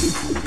you